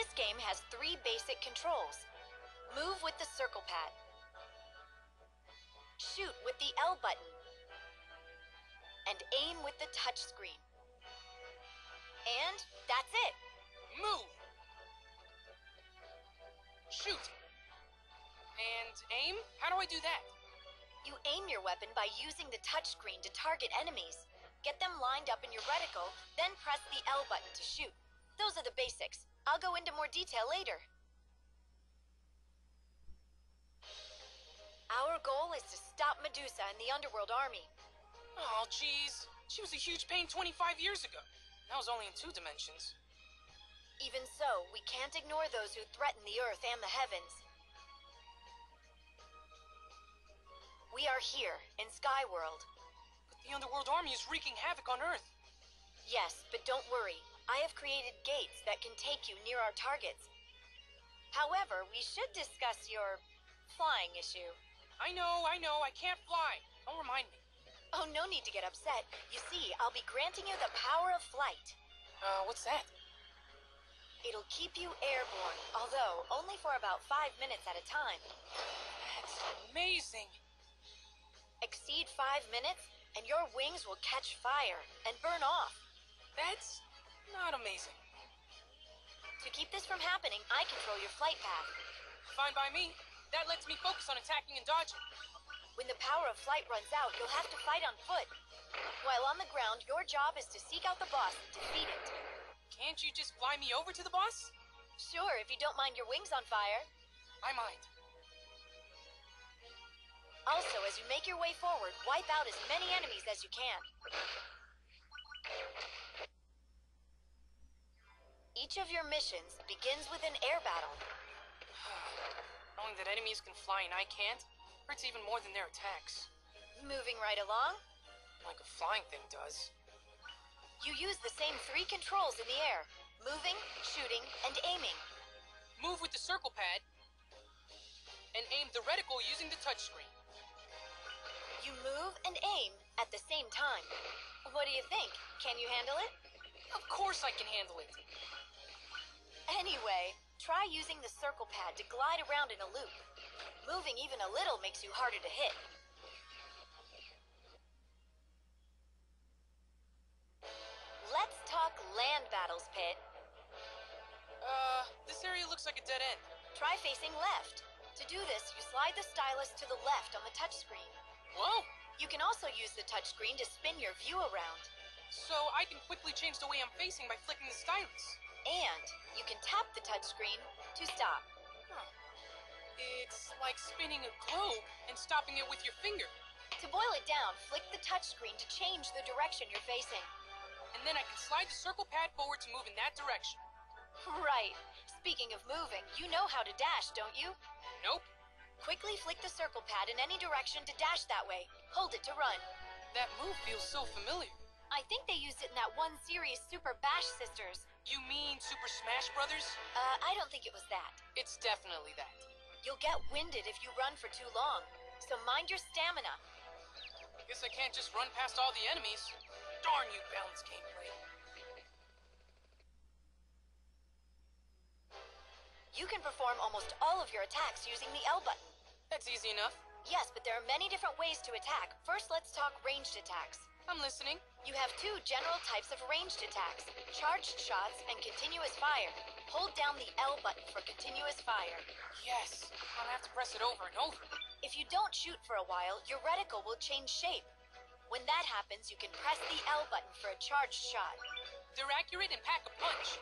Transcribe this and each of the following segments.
This game has three basic controls. Move with the circle pad. Shoot with the L button. And aim with the touch screen. And that's it. Move. Shoot. And aim? How do I do that? You aim your weapon by using the touchscreen to target enemies. Get them lined up in your reticle, then press the L button to shoot. Those are the basics. I'll go into more detail later. Our goal is to stop Medusa and the Underworld Army. Oh, jeez. She was a huge pain 25 years ago. That was only in two dimensions. Even so, we can't ignore those who threaten the Earth and the heavens. We are here, in Skyworld. But the Underworld Army is wreaking havoc on Earth. Yes, but don't worry. I have created gates that can take you near our targets. However, we should discuss your flying issue. I know, I know, I can't fly. Don't remind me. Oh, no need to get upset. You see, I'll be granting you the power of flight. Uh, what's that? It'll keep you airborne, although only for about five minutes at a time. That's amazing. Exceed five minutes, and your wings will catch fire and burn off. That's not amazing. To keep this from happening, I control your flight path. Fine by me. That lets me focus on attacking and dodging. When the power of flight runs out, you'll have to fight on foot. While on the ground, your job is to seek out the boss and defeat it. Can't you just fly me over to the boss? Sure, if you don't mind your wings on fire. I mind. Also, as you make your way forward, wipe out as many enemies as you can. Each of your missions begins with an air battle. Knowing that enemies can fly and I can't hurts even more than their attacks. Moving right along, Like a flying thing does. you use the same three controls in the air moving, shooting, and aiming. Move with the circle pad and aim the reticle using the touchscreen. You move and aim at the same time. What do you think? Can you handle it? Of course I can handle it. Anyway, try using the circle pad to glide around in a loop. Moving even a little makes you harder to hit. Let's talk land battles, Pit. Uh, this area looks like a dead end. Try facing left. To do this, you slide the stylus to the left on the touchscreen. Whoa! You can also use the touchscreen to spin your view around. So I can quickly change the way I'm facing by flicking the stylus. And you can tap the touchscreen to stop. Huh. It's like spinning a globe and stopping it with your finger. To boil it down, flick the touchscreen to change the direction you're facing. And then I can slide the circle pad forward to move in that direction. Right. Speaking of moving, you know how to dash, don't you? Nope. Quickly flick the circle pad in any direction to dash that way. Hold it to run. That move feels so familiar. I think they used it in that one series, Super Bash Sisters. You mean Super Smash Brothers? Uh, I don't think it was that. It's definitely that. You'll get winded if you run for too long, so mind your stamina. Guess I can't just run past all the enemies. Darn you, balance gameplay. You can perform almost all of your attacks using the L button. That's easy enough. Yes, but there are many different ways to attack. First, let's talk ranged attacks. I'm listening. You have two general types of ranged attacks charged shots and continuous fire. Hold down the L button for continuous fire. Yes. I'm gonna have to press it over and over. If you don't shoot for a while, your reticle will change shape. When that happens, you can press the L button for a charged shot. They're accurate and pack a punch.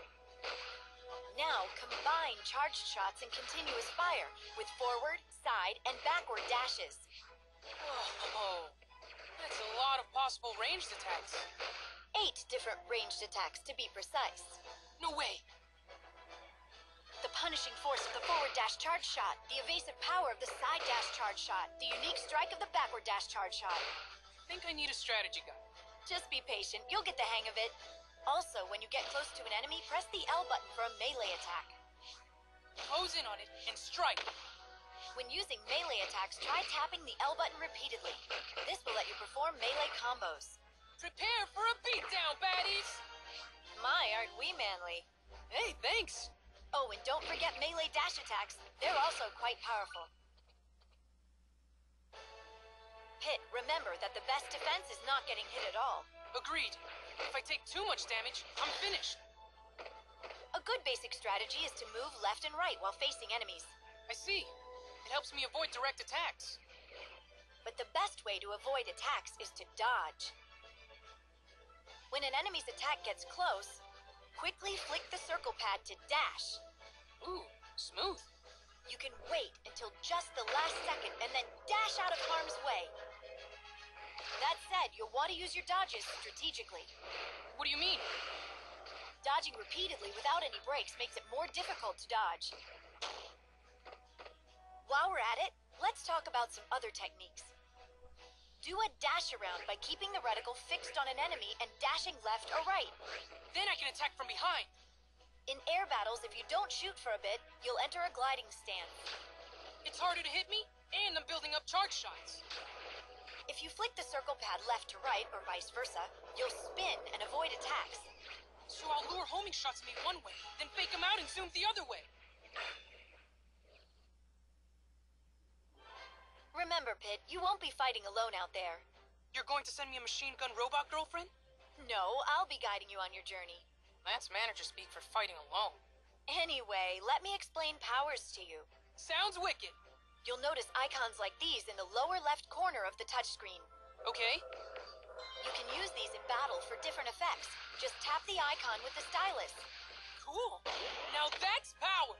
Now, combine charged shots and continuous fire with forward, side, and backward dashes. Oh, that's a lot of possible ranged attacks. Eight different ranged attacks to be precise. No way. The punishing force of the forward dash charge shot, the evasive power of the side dash charge shot, the unique strike of the backward dash charge shot. Think I need a strategy guide. Just be patient, you'll get the hang of it. Also, when you get close to an enemy, press the L button for a melee attack. Close in on it and strike. When using melee attacks, try tapping the L button repeatedly. This will let you perform melee combos. Prepare for a beatdown, baddies! My, aren't we manly? Hey, thanks. Oh, and don't forget melee dash attacks. They're also quite powerful. Pit, remember that the best defense is not getting hit at all. Agreed. If I take too much damage, I'm finished. A good basic strategy is to move left and right while facing enemies. I see. It helps me avoid direct attacks. But the best way to avoid attacks is to dodge. When an enemy's attack gets close, quickly flick the circle pad to dash. Ooh, smooth. You can wait until just the last second and then dash out of harm's way. That said, you'll want to use your dodges strategically. What do you mean? Dodging repeatedly without any breaks makes it more difficult to dodge. While we're at it, let's talk about some other techniques. Do a dash around by keeping the reticle fixed on an enemy and dashing left or right. Then I can attack from behind. In air battles, if you don't shoot for a bit, you'll enter a gliding stance. It's harder to hit me, and I'm building up charge shots. If you flick the circle pad left to right, or vice versa, you'll spin and avoid attacks. So I'll lure homing shots me one way, then fake them out and zoom the other way. Remember, Pit, you won't be fighting alone out there. You're going to send me a machine gun robot girlfriend? No, I'll be guiding you on your journey. That's manager speak for fighting alone. Anyway, let me explain powers to you. Sounds wicked. You'll notice icons like these in the lower left corner of the touchscreen. Okay? You can use these in battle for different effects. Just tap the icon with the stylus. Cool. Now that's power.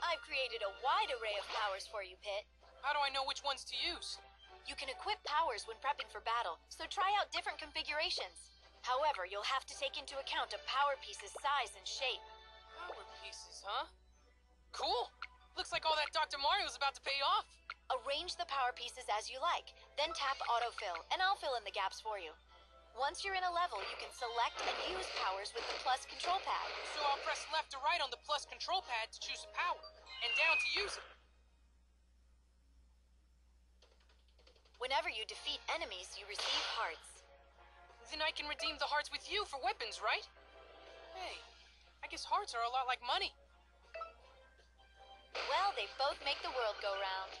I've created a wide array of powers for you, Pit. How do I know which ones to use? You can equip powers when prepping for battle, so try out different configurations. However, you'll have to take into account a power piece's size and shape. Power pieces, huh? Cool. Looks like all that Dr. Mario's about to pay off. Arrange the power pieces as you like, then tap autofill, and I'll fill in the gaps for you. Once you're in a level, you can select and use powers with the plus control pad. So I'll press left or right on the plus control pad to choose a power, and down to use it. Whenever you defeat enemies, you receive hearts. Then I can redeem the hearts with you for weapons, right? Hey, I guess hearts are a lot like money. Well, they both make the world go round.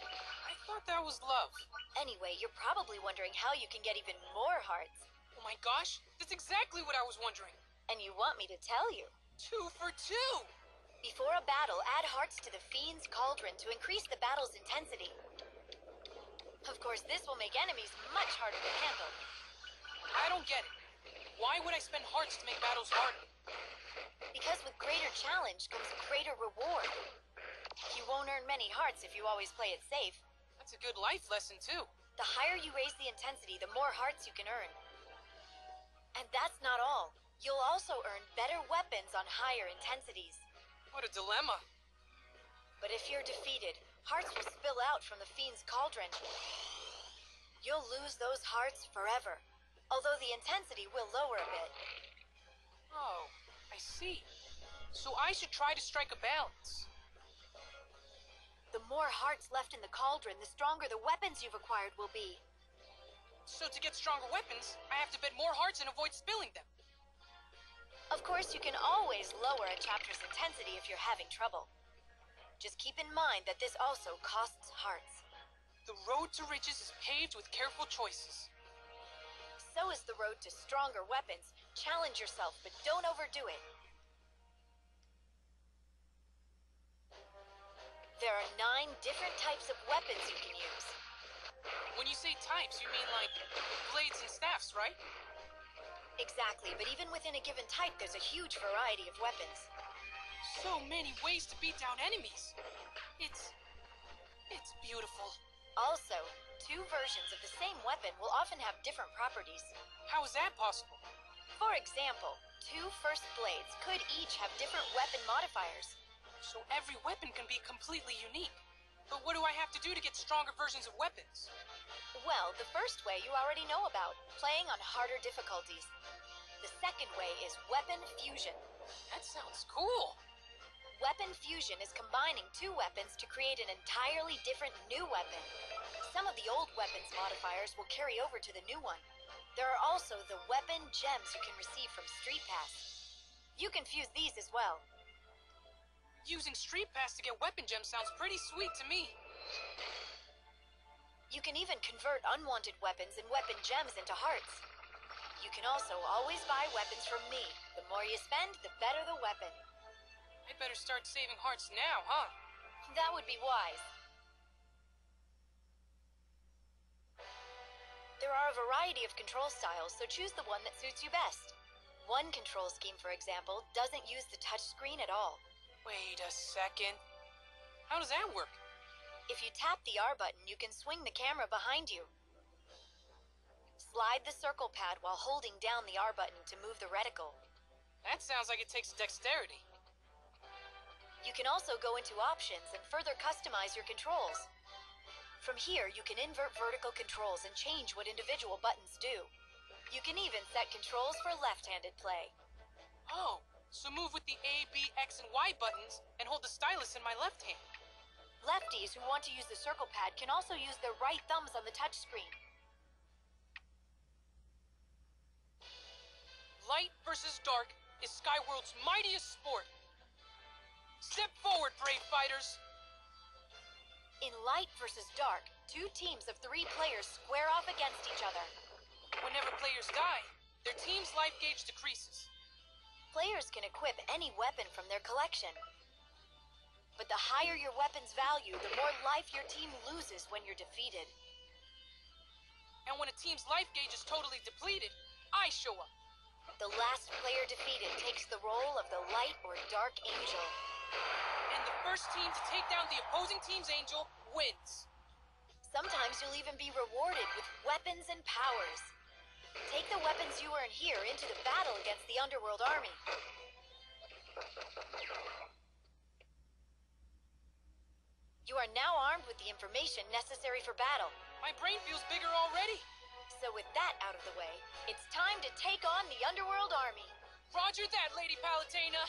I thought that was love. Anyway, you're probably wondering how you can get even more hearts. Oh my gosh, that's exactly what I was wondering. And you want me to tell you. Two for two! Before a battle, add hearts to the Fiend's Cauldron to increase the battle's intensity. Of course, this will make enemies much harder to handle. I don't get it. Why would I spend hearts to make battles harder? Because with greater challenge comes greater reward. You won't earn many hearts if you always play it safe. That's a good life lesson, too. The higher you raise the intensity, the more hearts you can earn. And that's not all. You'll also earn better weapons on higher intensities. What a dilemma. But if you're defeated, hearts will spill out from the Fiend's Cauldron. You'll lose those hearts forever, although the intensity will lower a bit. Oh, I see. So I should try to strike a balance. The more hearts left in the cauldron, the stronger the weapons you've acquired will be. So to get stronger weapons, I have to bet more hearts and avoid spilling them. Of course, you can always lower a chapter's intensity if you're having trouble. Just keep in mind that this also costs hearts. The road to riches is paved with careful choices. So is the road to stronger weapons. Challenge yourself, but don't overdo it. There are nine different types of weapons you can use. When you say types, you mean like blades and staffs, right? Exactly, but even within a given type, there's a huge variety of weapons. So many ways to beat down enemies. It's. it's beautiful. Also, two versions of the same weapon will often have different properties. How is that possible? For example, two first blades could each have different weapon modifiers. So every weapon can be completely unique. But what do I have to do to get stronger versions of weapons? Well, the first way you already know about, playing on harder difficulties. The second way is weapon fusion. That sounds cool. Weapon fusion is combining two weapons to create an entirely different new weapon. Some of the old weapons modifiers will carry over to the new one. There are also the weapon gems you can receive from Street Pass. You can fuse these as well. Using Street Pass to get weapon gems sounds pretty sweet to me. You can even convert unwanted weapons and weapon gems into hearts. You can also always buy weapons from me. The more you spend, the better the weapon. I better start saving hearts now, huh? That would be wise. There are a variety of control styles, so choose the one that suits you best. One control scheme, for example, doesn't use the touchscreen at all. Wait a second. How does that work? If you tap the R button, you can swing the camera behind you. Slide the circle pad while holding down the R button to move the reticle. That sounds like it takes dexterity. You can also go into options and further customize your controls. From here, you can invert vertical controls and change what individual buttons do. You can even set controls for left-handed play. Oh, so move with the A, B, X, and Y buttons and hold the stylus in my left hand. Lefties who want to use the circle pad can also use their right thumbs on the touchscreen. Light versus dark is Skyworld's mightiest sport. Step forward, brave fighters! In light versus dark, two teams of three players square off against each other. Whenever players die, their team's life gauge decreases. Players can equip any weapon from their collection. But the higher your weapon's value, the more life your team loses when you're defeated. And when a team's life gauge is totally depleted, I show up. The last player defeated takes the role of the light or dark angel. And the first team to take down the opposing team's angel wins. Sometimes you'll even be rewarded with weapons and powers. Take the weapons you earn here into the battle against the Underworld army. You are now armed with the information necessary for battle. My brain feels bigger already. So with that out of the way, it's time to take on the Underworld army. Roger that, Lady Palutena.